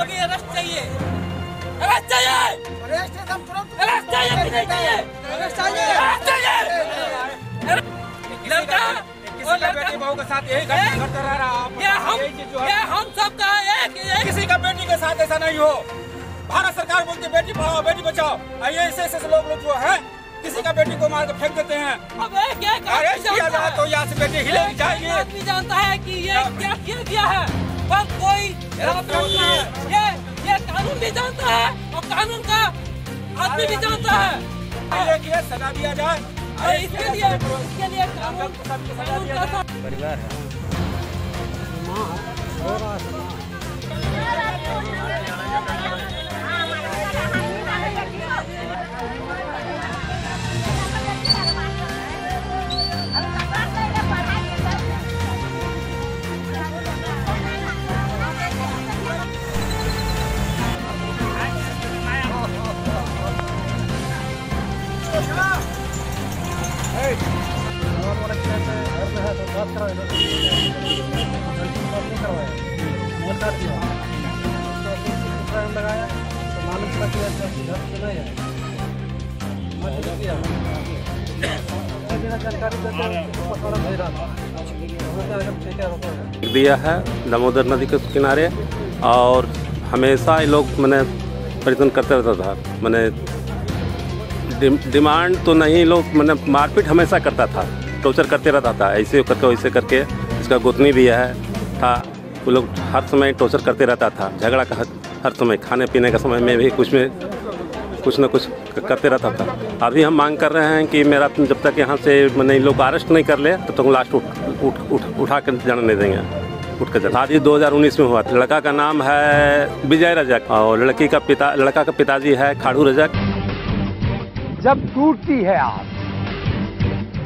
अभी अरेस्ट चाहिए। अरेस्ट चाहिए। अरेस्ट एकदम तुरंत अरेस्ट चाहिए कि नहीं चाहिए? अरेस्ट चाहिए। अरेस्ट चाहिए। लड़का किसी का बेटी बहू के साथ यही घटना घटता रह रहा है क्या हम क्या हम सबका एक एक किसी का बेटी के साथ ऐसा नहीं हो। भारत सरकार बोलती है बेटी पढ़ाओ बेटी बचाओ। ये ऐसे ऐसे लोग लोग जो है किसी का बेटी को मार के फेंक देते हैं। अब एक एक अरेस्ट किया जाए तो यहाँ से बेटी हिले जाएगी। आदमी जानता है कि ये क्या किया गया है। पर कोई? है। ये ये कानून भी जानता है और कानून का आदमी भी जानता है। सजा दिया जाए। इसके लिए इसके लिए कानून दिया है दामोदर नदी के किनारे और हमेशा ये लोग मैंने प्रयत्न करते रहता था। मैंने डिमांड तो नहीं, लोग मैंने मारपीट हमेशा करता था। टॉर्चर करते रहता था, ऐसे करके वैसे करके इसका गोतनी भी है था। वो लोग हर समय टॉर्चर करते रहता था, झगड़ा का हर- समय, खाने पीने का समय में भी कुछ में कुछ ना कुछ करते रहता था। अभी हम मांग कर रहे हैं कि मेरा जब तक यहाँ से मैंने लोग अरेस्ट नहीं कर ले, तब तक लास्ट उठ उठ उठ, उठा कर जाने नहीं देंगे, उठ कर शादी 2019 में हुआ था। लड़का का नाम है विजय रजक और लड़की का पिता, लड़का का पिताजी है खाड़ू रजक। जब टूटती है आस